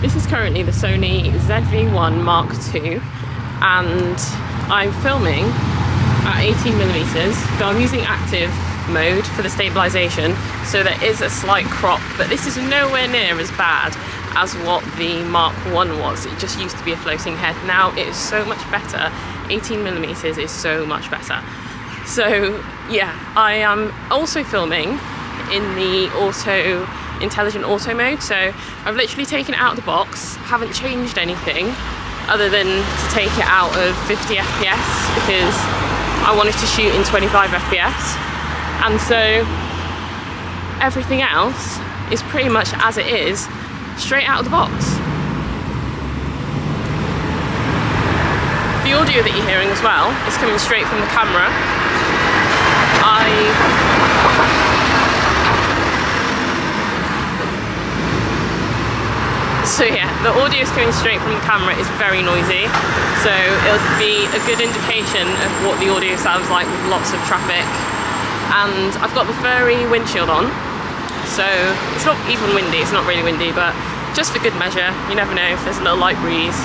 This is currently the Sony ZV-1 Mark II and I'm filming at 18 millimeters, but I'm using active mode for the stabilization, so there is a slight crop, but this is nowhere near as bad as what the Mark 1 was. It just used to be a floating head. Now it is so much better. 18 millimeters is so much better. So yeah, I am also filming in the auto intelligent auto mode. So I've literally taken it out of the box, haven't changed anything other than to take it out of 50 FPS because I wanted to shoot in 25 FPS. And so everything else is pretty much as it is, straight out of the box. The audio that you're hearing as well is coming straight from the camera. I So yeah, the audio is coming straight from the camera is very noisy, so it'll be a good indication of what the audio sounds like with lots of traffic. And I've got the furry windshield on, so it's not even windy, it's not really windy, but just for good measure, you never know if there's a little light breeze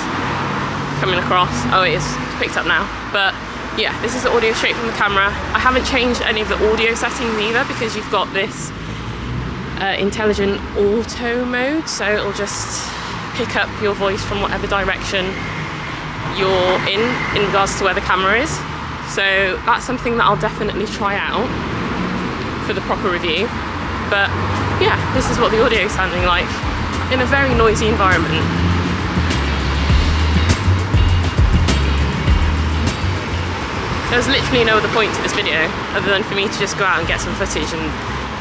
coming across. Oh, it is picked up now. But yeah, this is the audio straight from the camera. I haven't changed any of the audio settings either because you've got this uh, intelligent auto mode, so it'll just pick up your voice from whatever direction you're in in regards to where the camera is. So that's something that I'll definitely try out for the proper review. But yeah, this is what the audio is sounding like in a very noisy environment. There's literally no other point to this video other than for me to just go out and get some footage and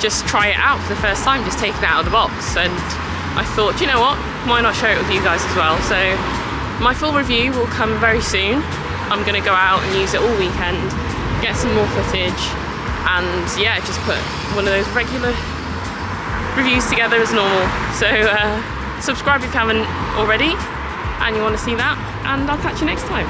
just try it out for the first time, just take it out of the box and I thought, you know what, why not share it with you guys as well? So my full review will come very soon. I'm gonna go out and use it all weekend, get some more footage, and yeah, just put one of those regular reviews together as normal. So uh, subscribe if you haven't already and you want to see that, and I'll catch you next time.